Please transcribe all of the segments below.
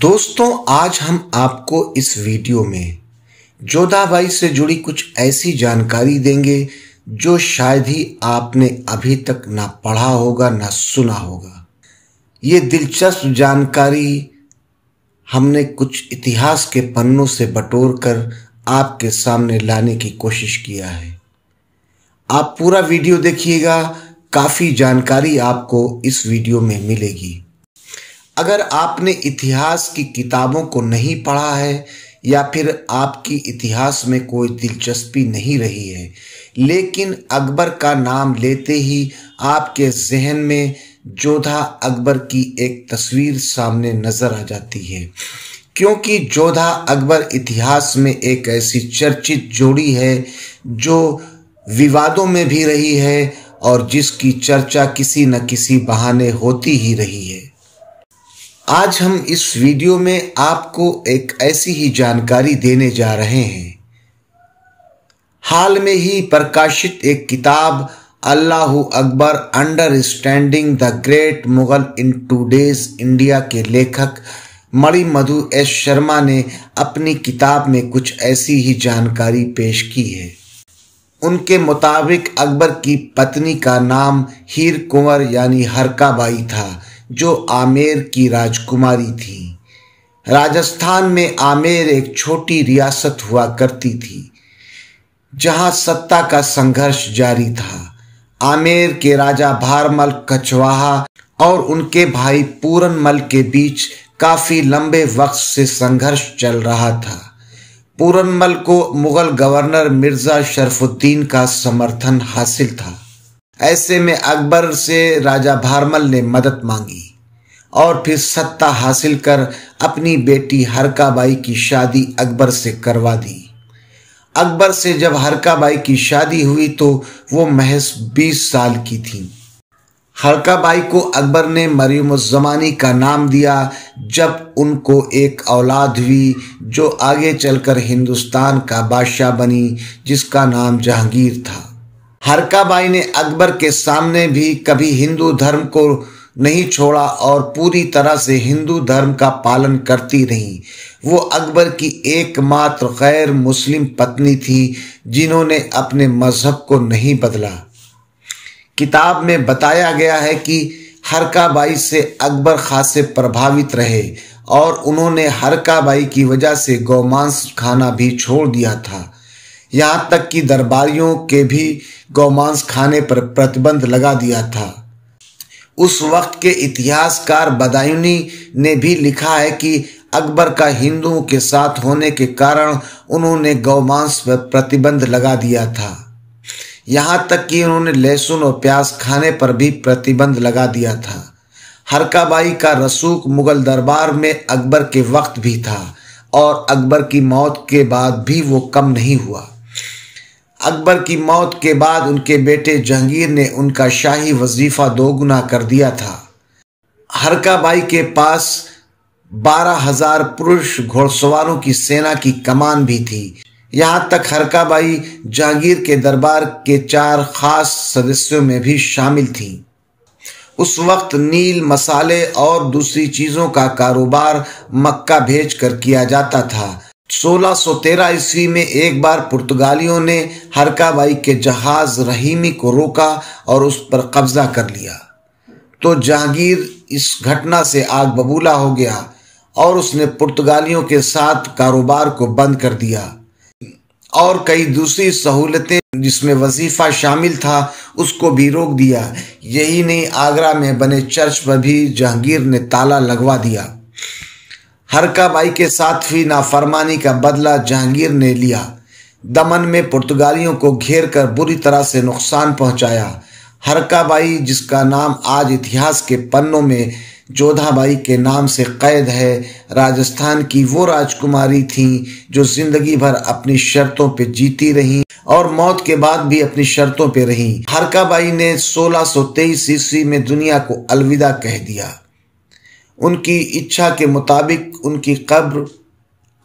दोस्तों, आज हम आपको इस वीडियो में जोधाबाई से जुड़ी कुछ ऐसी जानकारी देंगे जो शायद ही आपने अभी तक ना पढ़ा होगा, ना सुना होगा। ये दिलचस्प जानकारी हमने कुछ इतिहास के पन्नों से बटोर कर आपके सामने लाने की कोशिश किया है। आप पूरा वीडियो देखिएगा, काफ़ी जानकारी आपको इस वीडियो में मिलेगी। अगर आपने इतिहास की किताबों को नहीं पढ़ा है, या फिर आपकी इतिहास में कोई दिलचस्पी नहीं रही है, लेकिन अकबर का नाम लेते ही आपके जहन में जोधा अकबर की एक तस्वीर सामने नज़र आ जाती है। क्योंकि जोधा अकबर इतिहास में एक ऐसी चर्चित जोड़ी है, जो विवादों में भी रही है और जिसकी चर्चा किसी न किसी बहाने होती ही रही है। आज हम इस वीडियो में आपको एक ऐसी ही जानकारी देने जा रहे हैं। हाल में ही प्रकाशित एक किताब, Allah Akbar understanding the great Mughal in today's India के लेखक मणि मधु एस शर्मा ने अपनी किताब में कुछ ऐसी ही जानकारी पेश की है। उनके मुताबिक अकबर की पत्नी का नाम हीर कुंवर यानी हरकाबाई था। जो आमेर की राजकुमारी थी। राजस्थान में आमेर एक छोटी रियासत हुआ करती थी, जहाँ सत्ता का संघर्ष जारी था। आमेर के राजा भारमल कछवाहा और उनके भाई पूरनमल के बीच काफ़ी लंबे वक्त से संघर्ष चल रहा था। पूरनमल को मुगल गवर्नर मिर्ज़ा शरफुद्दीन का समर्थन हासिल था। ऐसे में अकबर से राजा भारमल ने मदद मांगी और फिर सत्ता हासिल कर अपनी बेटी हरकाबाई की शादी अकबर से करवा दी। अकबर से जब हरकाबाई की शादी हुई तो वो महज बीस साल की थी। हरकाबाई को अकबर ने मरियम जमानी का नाम दिया, जब उनको एक औलाद हुई जो आगे चलकर हिंदुस्तान का बादशाह बनी, जिसका नाम जहांगीर था। हरकाबाई ने अकबर के सामने भी कभी हिंदू धर्म को नहीं छोड़ा और पूरी तरह से हिंदू धर्म का पालन करती रही। वो अकबर की एकमात्र गैर मुस्लिम पत्नी थी, जिन्होंने अपने मज़हब को नहीं बदला। किताब में बताया गया है कि हरकाबाई से अकबर खासे प्रभावित रहे और उन्होंने हरकाबाई की वजह से गौमांस खाना भी छोड़ दिया था। यहाँ तक कि दरबारियों के भी गौमांस खाने पर प्रतिबंध लगा दिया था। उस वक्त के इतिहासकार बदायूनी ने भी लिखा है कि अकबर का हिंदुओं के साथ होने के कारण उन्होंने गौमांस पर प्रतिबंध लगा दिया था। यहाँ तक कि उन्होंने लहसुन और प्याज खाने पर भी प्रतिबंध लगा दिया था। हरकाबाई का रसूख मुगल दरबार में अकबर के वक्त भी था और अकबर की मौत के बाद भी वो कम नहीं हुआ। अकबर की मौत के बाद उनके बेटे जहांगीर ने उनका शाही वजीफा दोगुना कर दिया था। हरकाबाई के पास बारह हज़ार पुरुष घोड़सवारों की सेना की कमान भी थी। यहाँ तक हरकाबाई जहांगीर के दरबार के चार खास सदस्यों में भी शामिल थी। उस वक्त नील मसाले और दूसरी चीज़ों का कारोबार मक्का भेज कर किया जाता था। 1613 ईस्वी में एक बार पुर्तगालियों ने हरकाबाई के जहाज़ रहीमी को रोका और उस पर कब्जा कर लिया। तो जहांगीर इस घटना से आग बबूला हो गया और उसने पुर्तगालियों के साथ कारोबार को बंद कर दिया। और कई दूसरी सहूलतें जिसमें वजीफा शामिल था, उसको भी रोक दिया। यही नहीं, आगरा में बने चर्च पर भी जहांगीर ने ताला लगवा दिया। हरकाबाई के साथ हुई नाफरमानी का बदला जहांगीर ने लिया। दमन में पुर्तगालियों को घेर कर बुरी तरह से नुकसान पहुँचाया। हरकाबाई जिसका नाम आज इतिहास के पन्नों में जोधाबाई के नाम से कैद है, राजस्थान की वो राजकुमारी थी जो ज़िंदगी भर अपनी शर्तों पे जीती रही और मौत के बाद भी अपनी शर्तों पे रही। हरकाबाई ने 1623 ईस्वी में दुनिया को अलविदा कह दिया। उनकी इच्छा के मुताबिक उनकी कब्र,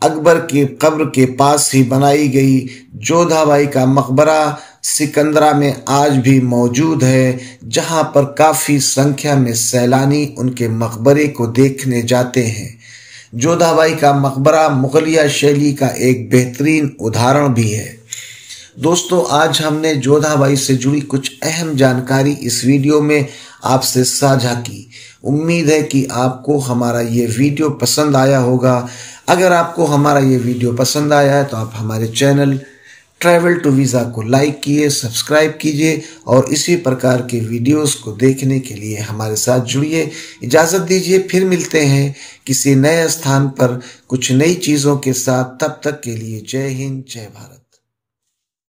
अकबर की कब्र के पास ही बनाई गई जोधाबाई का मकबरा सिकंदरा में आज भी मौजूद है, जहाँ पर काफ़ी संख्या में सैलानी उनके मकबरे को देखने जाते हैं। जोधाबाई का मकबरा मुगलिया शैली का एक बेहतरीन उदाहरण भी है। दोस्तों, आज हमने जोधाबाई से जुड़ी कुछ अहम जानकारी इस वीडियो में आपसे साझा की। उम्मीद है कि आपको हमारा ये वीडियो पसंद आया होगा। अगर आपको हमारा ये वीडियो पसंद आया है तो आप हमारे चैनल ट्रैवल टू वीज़ा को लाइक किए, सब्सक्राइब कीजिए और इसी प्रकार के वीडियोस को देखने के लिए हमारे साथ जुड़िए। इजाज़त दीजिए, फिर मिलते हैं किसी नए स्थान पर कुछ नई चीज़ों के साथ। तब तक के लिए जय हिंद, जय भारत।